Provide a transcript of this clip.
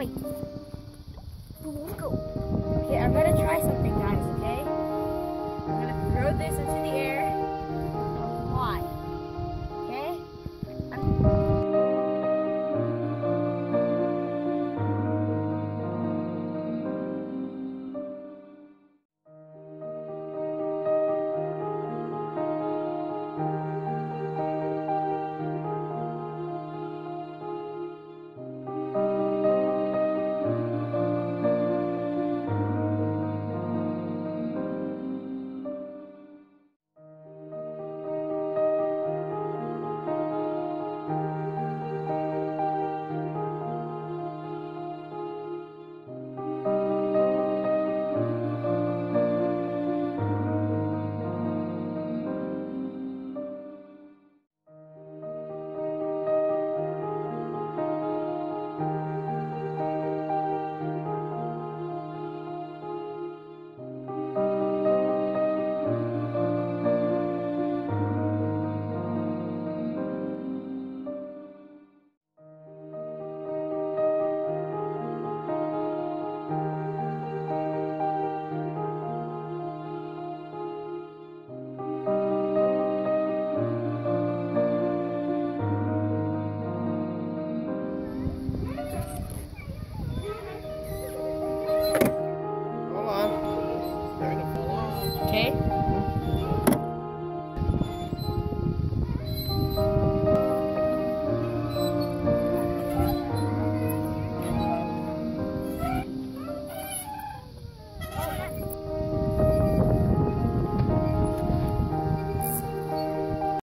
Let's go. Okay, I'm gonna try something, guys, okay? I'm gonna throw this into